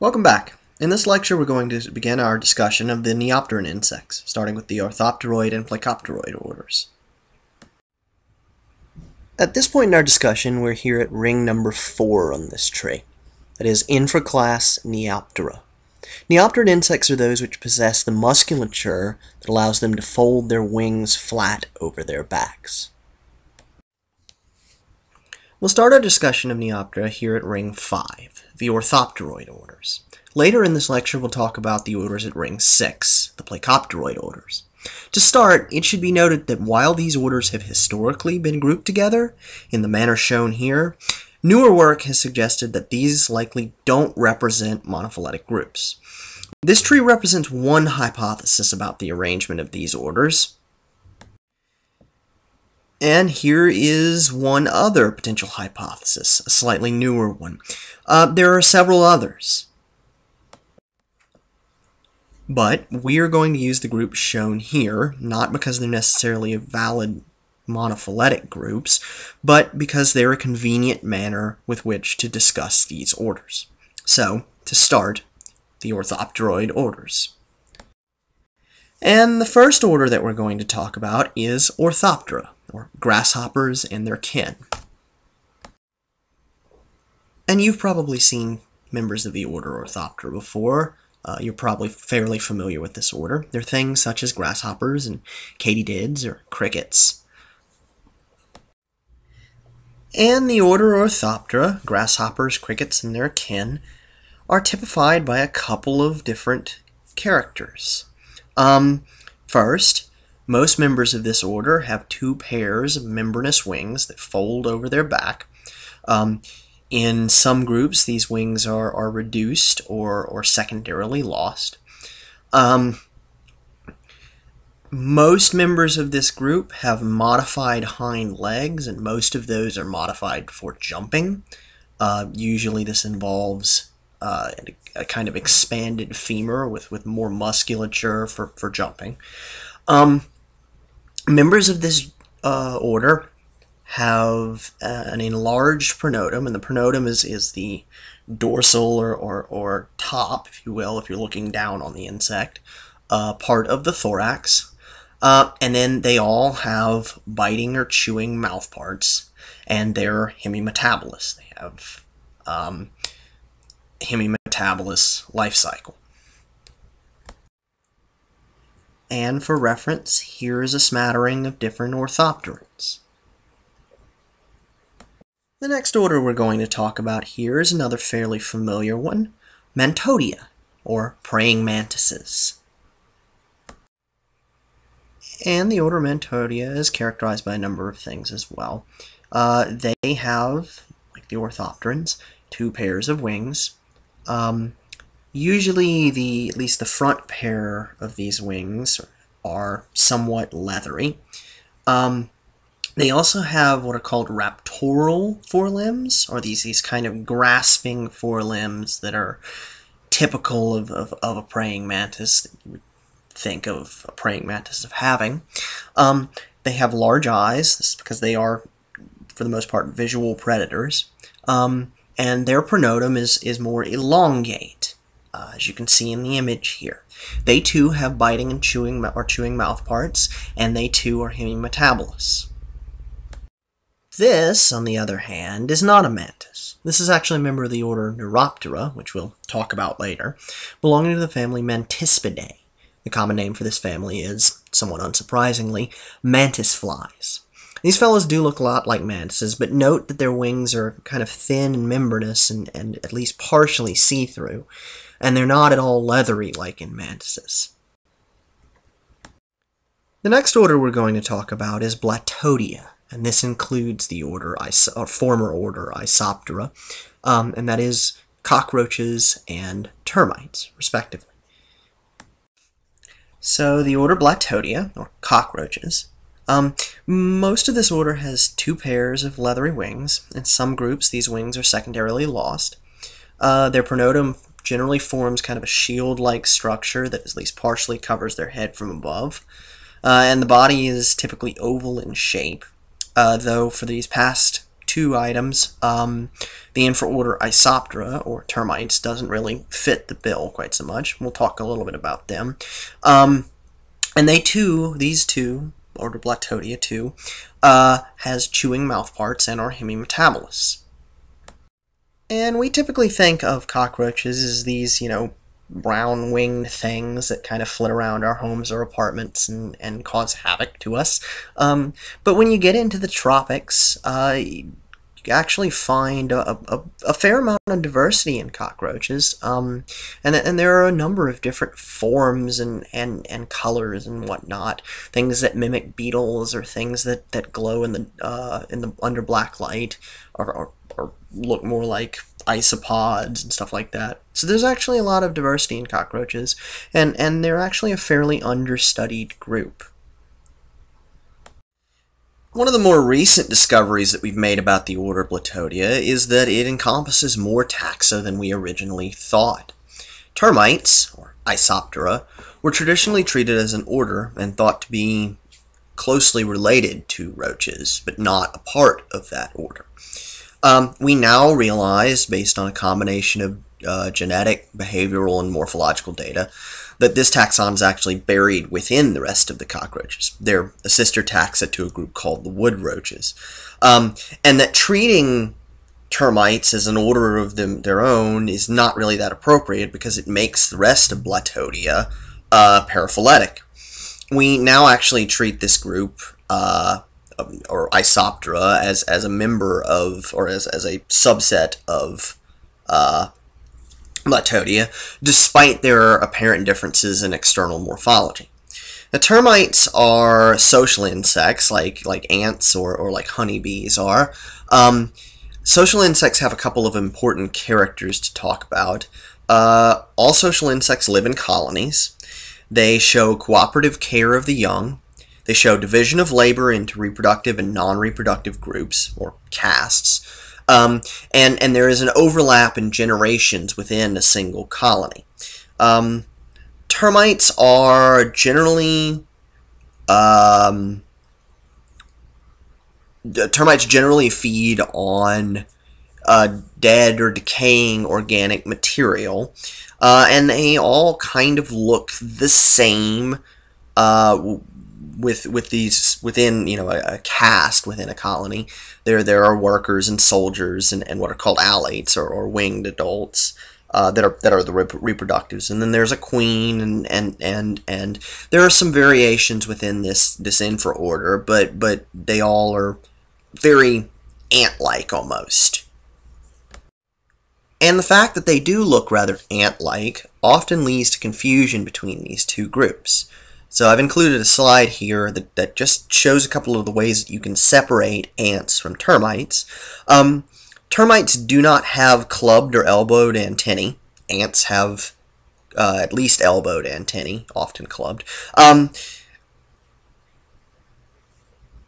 Welcome back. In this lecture, we're going to begin our discussion of the Neopteran insects, starting with the Orthopteroid and Plecopteroid orders. At this point in our discussion, we're here at ring number 4 on this tree. That is, infraclass Neoptera. Neopteran insects are those which possess the musculature that allows them to fold their wings flat over their backs. We'll start our discussion of Neoptera here at ring 5, the Orthopteroid orders. Later in this lecture, we'll talk about the orders at ring 6, the Plecopteroid orders. To start, it should be noted that while these orders have historically been grouped together, in the manner shown here, newer work has suggested that these likely don't represent monophyletic groups. This tree represents one hypothesis about the arrangement of these orders, and here is one other potential hypothesis, a slightly newer one. Uh, there are several others. But we are going to use the groups shown here, not because they're necessarily valid monophyletic groups, but because they're a convenient manner with which to discuss these orders. So, to start, the orthopteroid orders. And the first order that we're going to talk about is Orthoptera or grasshoppers and their kin. And you've probably seen members of the order Orthoptera before. Uh, you're probably fairly familiar with this order. They're things such as grasshoppers and katydids or crickets. And the order Orthoptera, grasshoppers, crickets, and their kin, are typified by a couple of different characters. Um, first, most members of this order have two pairs of membranous wings that fold over their back. Um, in some groups, these wings are, are reduced or, or secondarily lost. Um, most members of this group have modified hind legs, and most of those are modified for jumping. Uh, usually, this involves uh, a, kind of expanded femur with, with more musculature for, for jumping. Um, Members of this uh, order have uh, an enlarged pronotum, and the pronotum is, is the dorsal or, or, or top, if you will, if you're looking down on the insect, uh, part of the thorax. Uh, and then they all have biting or chewing mouth parts, and they're hemimetabolous. They have um, hemimetabolous life cycle. And for reference, here is a smattering of different orthopterans. The next order we're going to talk about here is another fairly familiar one, Mantodea, or praying mantises. And the order Mantodea is characterized by a number of things as well. Uh, they have, like the orthopterans, two pairs of wings. Um, Usually, the at least the front pair of these wings are somewhat leathery. Um, they also have what are called raptorial forelimbs, or these, these kind of grasping forelimbs that are typical of, of, of a praying mantis that you would think of a praying mantis of having. Um, they have large eyes, because they are, for the most part, visual predators. Um, and their pronotum is, is more elongate uh, as you can see in the image here. They too have biting and chewing or chewing mouth parts, and they too are hemimetabolous. This, on the other hand, is not a mantis. This is actually a member of the order Neuroptera, which we'll talk about later, belonging to the family Mantispidae. The common name for this family is, somewhat unsurprisingly, mantis flies. These fellows do look a lot like mantises, but note that their wings are kind of thin and membranous and, and at least partially see-through, and they're not at all leathery like in mantises. The next order we're going to talk about is Blattodea, and this includes the order, or former order Isoptera, um, and that is cockroaches and termites, respectively. So the order Blattodea, or cockroaches, um, most of this order has two pairs of leathery wings. In some groups, these wings are secondarily lost. Uh, their pronotum generally forms kind of a shield-like structure that at least partially covers their head from above. Uh, and the body is typically oval in shape, uh, though for these past two items. Um, the infraorder Isoptera, or termites, doesn't really fit the bill quite so much. We'll talk a little bit about them. Um, and they too, these two, order Blattodea too, uh, has chewing mouthparts and are hemimetabolists. And we typically think of cockroaches as these, you know, brown winged things that kind of flit around our homes or apartments and, and cause havoc to us. Um, but when you get into the tropics, uh, you actually find a, a, a, fair amount of diversity in cockroaches. Um, and, and there are a number of different forms and, and, and colors and whatnot. Things that mimic beetles or things that, that glow in the, uh, in the under black light or, or, or look more like isopods and stuff like that. So there's actually a lot of diversity in cockroaches, and, and they're actually a fairly understudied group. One of the more recent discoveries that we've made about the order Blattodea is that it encompasses more taxa than we originally thought. Termites, or Isoptera, were traditionally treated as an order and thought to be closely related to roaches, but not a part of that order. Um, we now realize, based on a combination of uh, genetic, behavioral, and morphological data, that this taxon is actually buried within the rest of the cockroaches. They're a sister taxa to a group called the wood roaches. Um, and that treating termites as an order of them, their own is not really that appropriate because it makes the rest of Blattodea uh, paraphyletic. We now actually treat this group uh, or Isoptera as as a member of or as as a subset of uh, despite their apparent differences in external morphology. The termites are social insects, like like ants or, or like honeybees are. Um, social insects have a couple of important characters to talk about. Uh, all social insects live in colonies. They show cooperative care of the young. They show division of labor into reproductive and non-reproductive groups, or castes. Um, and, and there is an overlap in generations within a single colony. Um, termites are generally um, termites generally feed on uh, dead or decaying organic material, uh, and they all kind of look the same uh, with with these within you know a, a, caste within a colony there there are workers and soldiers and, and what are called alates or, or winged adults uh, that are that are the rep- reproductives. And then there's a queen and and and and there are some variations within this this infra order but but they all are very ant-like almost. And the fact that they do look rather ant-like often leads to confusion between these two groups so I've included a slide here that, that just shows a couple of the ways that you can separate ants from termites. Um, termites do not have clubbed or elbowed antennae. Ants have uh, at least elbowed antennae, often clubbed. Um,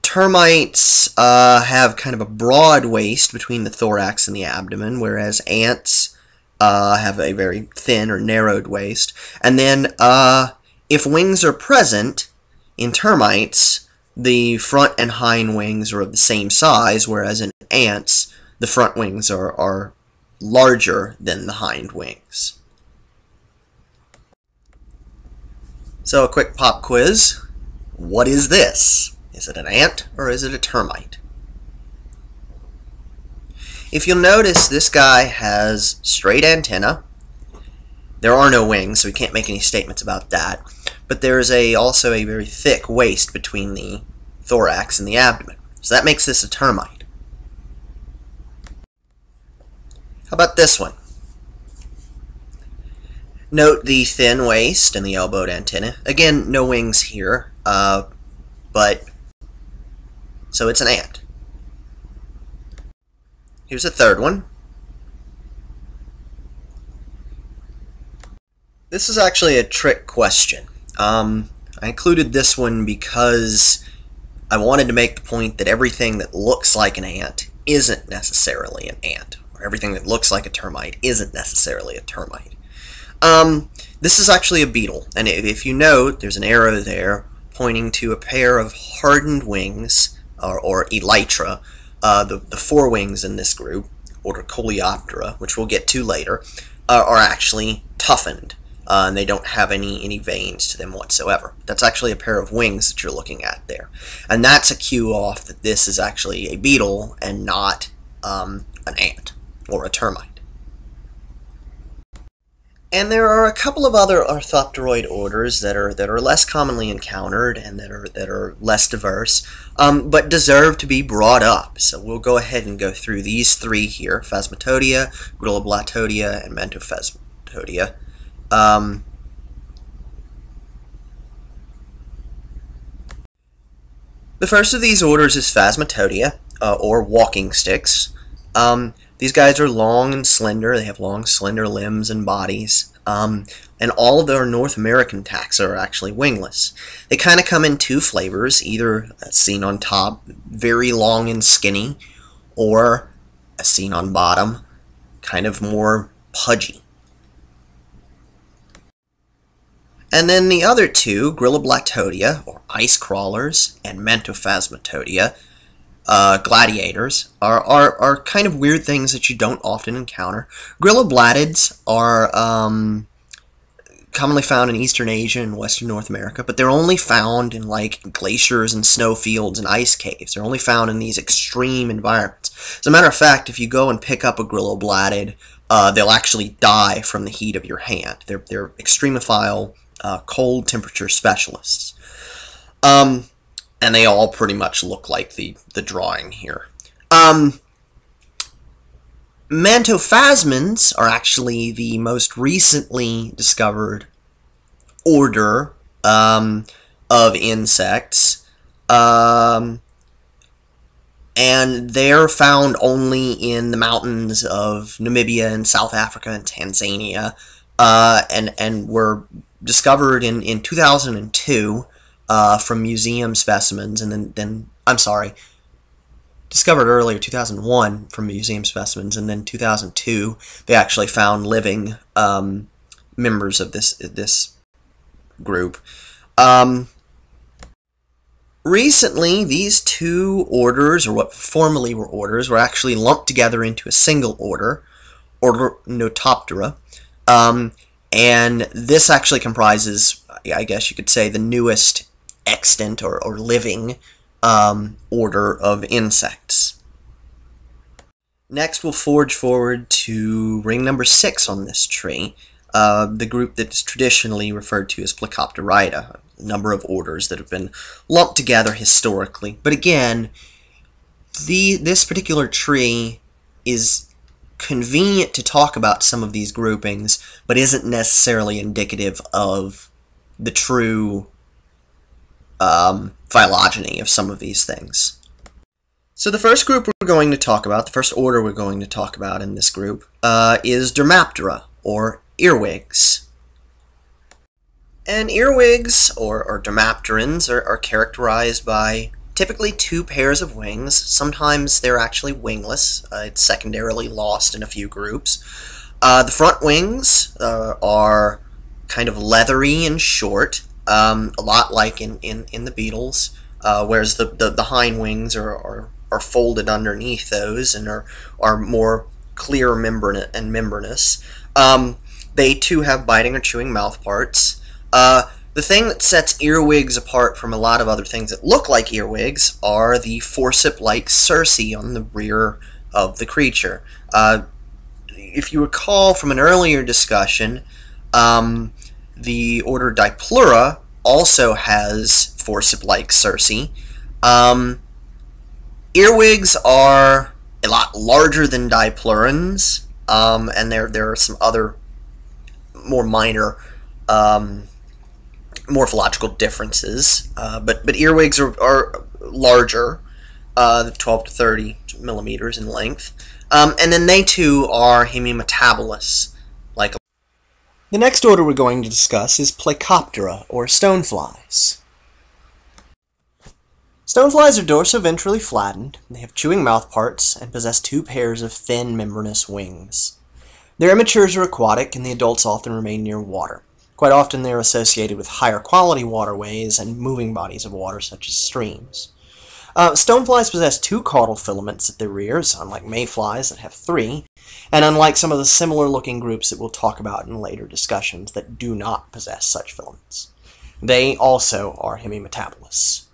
termites uh, have kind of a broad waist between the thorax and the abdomen, whereas ants uh, have a very thin or narrowed waist. And then uh, if wings are present in termites, the front and hind wings are of the same size, whereas in ants, the front wings are, are larger than the hind wings. So a quick pop quiz. What is this? Is it an ant or is it a termite? If you'll notice, this guy has straight antenna. There are no wings, so we can't make any statements about that but there is a also a very thick waist between the thorax and the abdomen. So that makes this a termite. How about this one? Note the thin waist and the elbowed antenna. Again, no wings here, uh, but so it's an ant. Here's a third one. This is actually a trick question. Um, I included this one because I wanted to make the point that everything that looks like an ant isn't necessarily an ant, or everything that looks like a termite isn't necessarily a termite. Um, this is actually a beetle, and if you note, there's an arrow there pointing to a pair of hardened wings, or, or elytra, uh, the, the forewings in this group, order Coleoptera, which we'll get to later, uh, are actually toughened. Uh, and they don't have any, any veins to them whatsoever. That's actually a pair of wings that you're looking at there. And that's a cue off that this is actually a beetle and not um, an ant or a termite. And there are a couple of other orthopteroid orders that are that are less commonly encountered and that are that are less diverse, um, but deserve to be brought up. So we'll go ahead and go through these three here: Phasmatodea, Grylloblattodea, and Mantophasmatodea. Um, the first of these orders is Phasmatodea, uh, or walking sticks. Um, these guys are long and slender. They have long, slender limbs and bodies. Um, and all of their North American taxa are actually wingless. They kind of come in two flavors, either seen on top, very long and skinny, or seen on bottom, kind of more pudgy. And then the other two, Grylloblattodea, or ice crawlers, and Mantophasmatodea, uh, gladiators are, are, are kind of weird things that you don't often encounter. Grylloblattids are um, commonly found in Eastern Asia and Western North America, but they're only found in like glaciers and snowfields and ice caves. They're only found in these extreme environments. As a matter of fact, if you go and pick up a Grylloblattid, uh, they'll actually die from the heat of your hand. They're, they're extremophile, uh, cold temperature specialists. Um, and they all pretty much look like the, the drawing here. Um, Mantophasmins are actually the most recently discovered order um, of insects. Um, and they're found only in the mountains of Namibia and South Africa and Tanzania, uh, and and were discovered in in 2002 uh, from museum specimens, and then, then I'm sorry, discovered earlier 2001 from museum specimens, and then 2002 they actually found living um, members of this this group. Um, recently, these two orders, or what formerly were orders, were actually lumped together into a single order, Order Notoptera. Um, and this actually comprises, I guess you could say, the newest extant or, or living um, order of insects. Next, we'll forge forward to ring number six on this tree, uh, the group that is traditionally referred to as Plecopterida, a number of orders that have been lumped together historically. But again, the this particular tree is convenient to talk about some of these groupings, but isn't necessarily indicative of the true um, phylogeny of some of these things. So the first group we're going to talk about, the first order we're going to talk about in this group, uh, is Dermaptera, or earwigs. And earwigs, or, or dermapterans, are, are characterized by typically two pairs of wings. Sometimes they're actually wingless. Uh, it's secondarily lost in a few groups. Uh, the front wings uh, are kind of leathery and short, um, a lot like in, in, in the beetles, uh, whereas the, the, the, hind wings are, are, are folded underneath those and are, are more clear membran and membranous. Um, they too have biting or chewing mouth parts. Uh, the thing that sets earwigs apart from a lot of other things that look like earwigs are the forcep-like cerci on the rear of the creature. Uh, if you recall from an earlier discussion, um, the order Diplura also has forcep-like cerci. Um, earwigs are a lot larger than diplurans, um, and there there are some other more minor um, morphological differences. Uh, but but earwigs are, are larger, uh, 12 to 30 millimeters in length, um, and then they too are hemimetabolous. Like. The next order we're going to discuss is Plecoptera, or stoneflies. Stoneflies are dorsoventrally flattened, they have chewing mouthparts, and possess two pairs of thin membranous wings. Their immatures are aquatic, and the adults often remain near water. Quite often they are associated with higher quality waterways and moving bodies of water such as streams. Uh, stoneflies possess two caudal filaments at their rears, unlike mayflies that have three, and unlike some of the similar looking groups that we'll talk about in later discussions that do not possess such filaments. They also are hemimetabolists.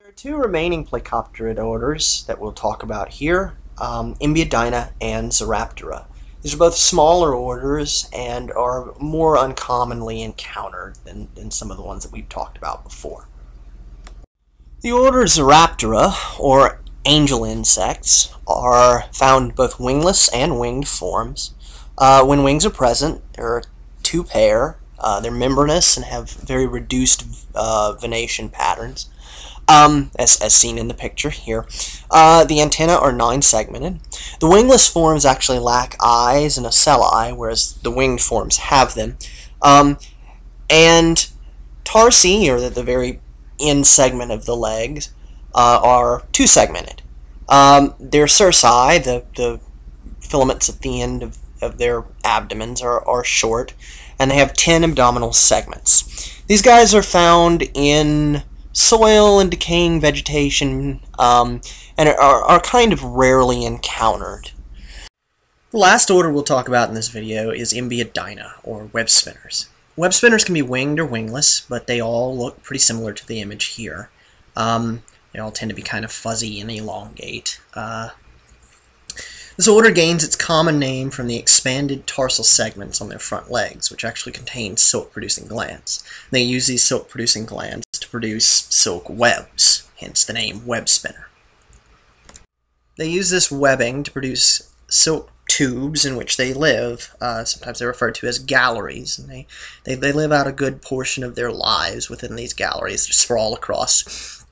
There are two remaining Plecopterid orders that we'll talk about here, um, and Zoraptera. These are both smaller orders and are more uncommonly encountered than, than some of the ones that we've talked about before. The order Zoraptera, or angel insects, are found both wingless and winged forms. Uh, when wings are present, there are two pair. Uh, they're membranous and have very reduced uh, venation patterns um, as, as seen in the picture here. Uh, the antennae are nine-segmented. The wingless forms actually lack eyes and ocelli, whereas the winged forms have them. Um, and tarsi, or the, the very end segment of the legs, uh, are two-segmented. Um, their cerci, the, the filaments at the end of, of their abdomens, are, are short, and they have 10 abdominal segments. These guys are found in soil and decaying vegetation, um, and are, are kind of rarely encountered. The last order we'll talk about in this video is Imbiodina, or web spinners. Web spinners can be winged or wingless, but they all look pretty similar to the image here. Um, they all tend to be kind of fuzzy and elongate. Uh, this order gains its common name from the expanded tarsal segments on their front legs, which actually contain silk-producing glands. They use these silk-producing glands produce silk webs, hence the name web spinner. They use this webbing to produce silk tubes in which they live. Uh, sometimes they're referred to as galleries, and they, they, they live out a good portion of their lives within these galleries, sprawl across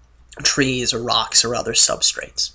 trees or rocks or other substrates.